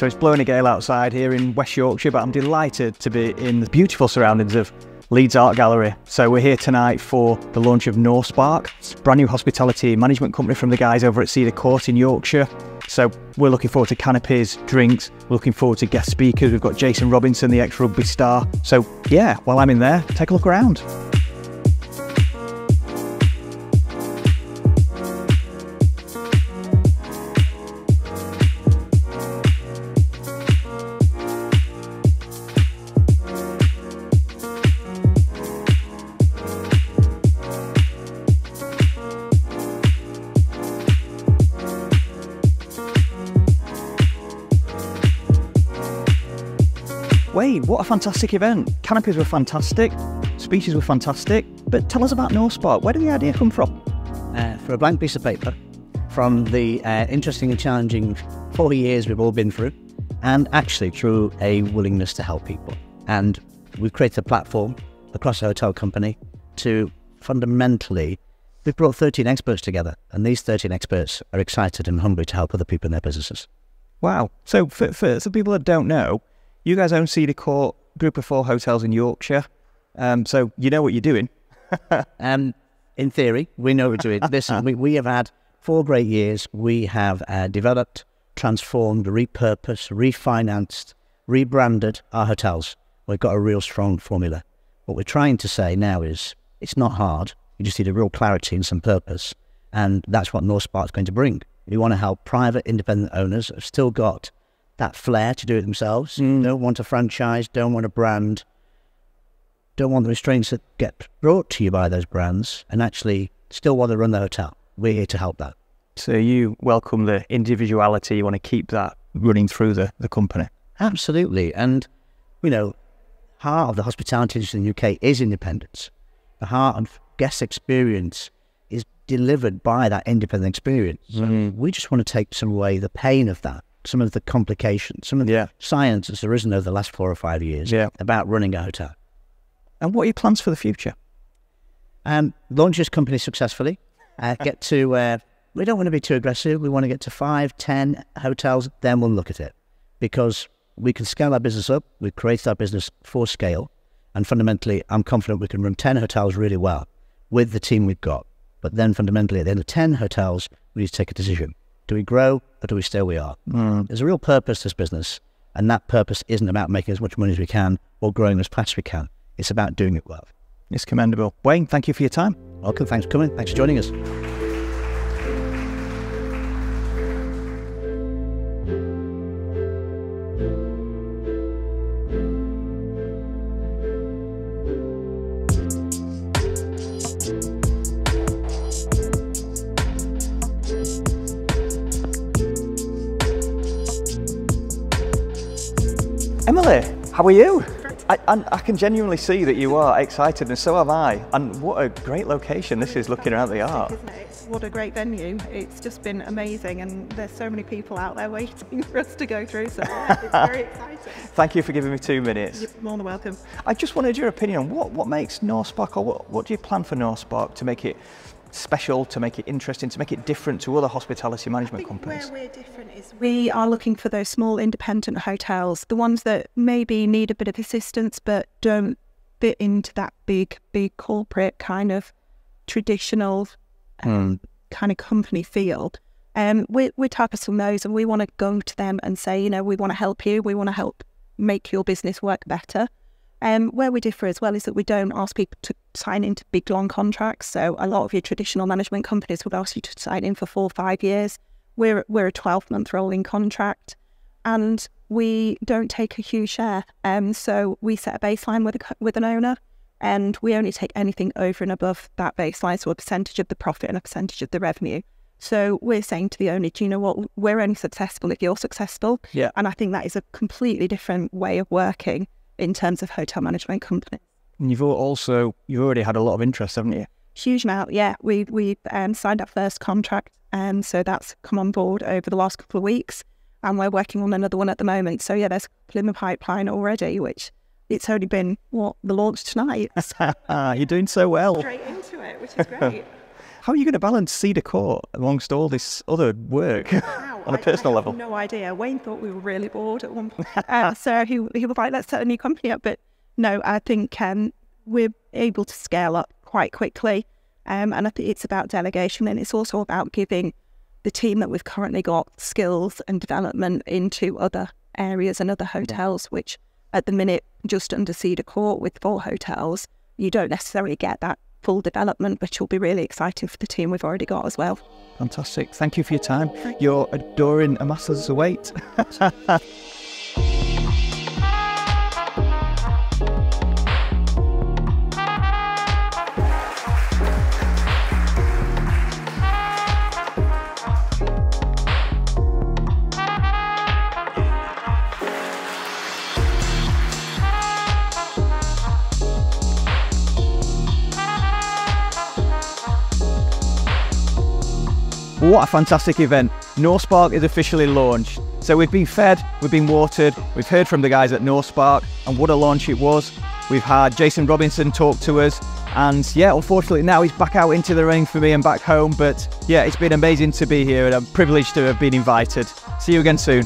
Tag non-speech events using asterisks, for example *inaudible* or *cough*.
So it's blowing a gale outside here in West Yorkshire, but I'm delighted to be in the beautiful surroundings of Leeds Art Gallery. So we're here tonight for the launch of Norspark, brand new hospitality management company from the guys over at Cedar Court in Yorkshire. So we're looking forward to canopies, drinks, we're looking forward to guest speakers. We've got Jason Robinson, the ex-rugby star. So yeah, while I'm in there, take a look around. What a fantastic event. Canopies were fantastic, speeches were fantastic, but tell us about Norspark. Where did the idea come from? Uh, for a blank piece of paper, from the uh, interesting and challenging four years we've all been through, and actually through a willingness to help people. And we've created a platform across the hotel company to fundamentally, we've brought 13 experts together, and these 13 experts are excited and hungry to help other people in their businesses. Wow. So, for, for, for people that don't know, you guys own Cedar Court, group of four hotels in Yorkshire. Um, so you know what you're doing. *laughs* um, in theory, we know what we're doing. Listen, we, we have had four great years. We have uh, developed, transformed, repurposed, refinanced, rebranded our hotels. We've got a real strong formula. What we're trying to say now is it's not hard. You just need a real clarity and some purpose. And that's what Norspark is going to bring. We want to help private independent owners have still got that flair to do it themselves. Mm. Don't want a franchise, don't want a brand, don't want the restraints that get brought to you by those brands, and actually still want to run the hotel. We're here to help that. So you welcome the individuality, you want to keep that running through the, the company? Absolutely. And, you know, heart of the hospitality industry in the UK is independence. The heart of guest experience is delivered by that independent experience. Mm. we just want to take some away the pain of that some of the complications, some of the yeah. science that's arisen over the last four or five years yeah. about running a hotel. And what are your plans for the future? Um, launch this company successfully. Uh, *laughs* get to, uh, we don't want to be too aggressive. We want to get to five, ten hotels, then we'll look at it. Because we can scale our business up. We've created our business for scale. And fundamentally, I'm confident we can run 10 hotels really well with the team we've got. But then fundamentally, at the end of 10 hotels, we need to take a decision. Do we grow or do we stay where we are? Mm. There's a real purpose to this business, and that purpose isn't about making as much money as we can or growing as fast as we can. It's about doing it well. It's commendable. Wayne, thank you for your time. Welcome. Thanks for coming. Thanks for joining us. Emily, how are you? I, I, I, can genuinely see that you are excited, and so am I. And what a great location this is looking around the art. What a great venue. It's just been amazing, and there's so many people out there *laughs* waiting for us to go through, so yeah, it's *laughs* very exciting. Thank you for giving me two minutes. You're more than welcome. I just wanted your opinion on what, what makes Norspark, or what, what do you plan for Norspark to make it special, to make it interesting, to make it different to other hospitality management companies? Where we're different is we are looking for those small independent hotels, the ones that maybe need a bit of assistance but don't fit into that big, big corporate kind of traditional um, mm. kind of company field. Um, we're, we're targeting those and we want to go to them and say, you know, we want to help you, we want to help make your business work better. Um, where we differ as well is that we don't ask people to sign into big long contracts. So a lot of your traditional management companies would ask you to sign in for four or five years. We're we're a twelve month rolling contract, and we don't take a huge share. Um, so we set a baseline with a, with an owner, and we only take anything over and above that baseline, so a percentage of the profit and a percentage of the revenue. So we're saying to the owner, do you know what? We're only successful if you're successful. Yeah. And I think that is a completely different way of working in terms of hotel management companies. And you've also you've already had a lot of interest, haven't you? Huge amount, yeah. We we um, signed our first contract, and um, so that's come on board over the last couple of weeks, and we're working on another one at the moment. So yeah, there's a couple in the pipeline already, which it's only been what the launch tonight. *laughs* You're doing so well. Straight into it, which is great. *laughs* How are you going to balance Cedar Court amongst all this other work? *laughs* On a personal I level? No idea. Wayne thought we were really bored at one point, uh, *laughs* so he he was like, "Let's set a new company up." But no, I think um, we're able to scale up quite quickly, um, and I think it's about delegation, and it's also about giving the team that we've currently got skills and development into other areas and other hotels, which at the minute just under Cedar Court with four hotels, you don't necessarily get that full development, which will be really exciting for the team we've already got as well. Fantastic. Thank you for your time. You're adoring ambassadors await. *laughs* What a fantastic event. Norspark is officially launched. So we've been fed, we've been watered, we've heard from the guys at Norspark, and what a launch it was. We've had Jason Robinson talk to us, and yeah, unfortunately now he's back out into the ring for me and back home, but yeah, it's been amazing to be here and I'm privileged to have been invited. See you again soon.